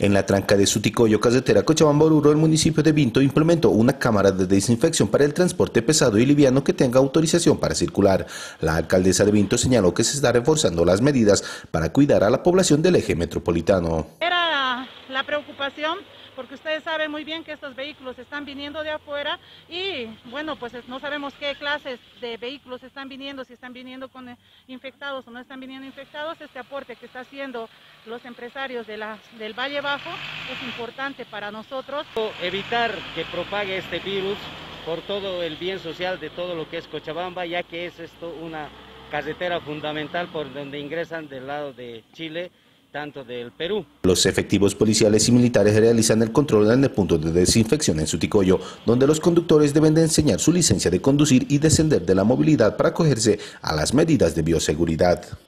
En la tranca de Suticoyo, carretera Cochabamba Oruro, el municipio de Vinto implementó una cámara de desinfección para el transporte pesado y liviano que tenga autorización para circular. La alcaldesa de Vinto señaló que se está reforzando las medidas para cuidar a la población del eje metropolitano. La preocupación porque ustedes saben muy bien que estos vehículos están viniendo de afuera y bueno, pues no sabemos qué clases de vehículos están viniendo, si están viniendo con infectados o no están viniendo infectados. Este aporte que están haciendo los empresarios del Valle Bajo es importante para nosotros. Evitar que propague este virus por todo el bien social de todo lo que es Cochabamba, ya que es esto una carretera fundamental por donde ingresan del lado de Chile Los efectivos policiales y militares realizan el control en el punto de desinfección en Suticoyo, donde los conductores deben de enseñar su licencia de conducir y descender de la movilidad para acogerse a las medidas de bioseguridad.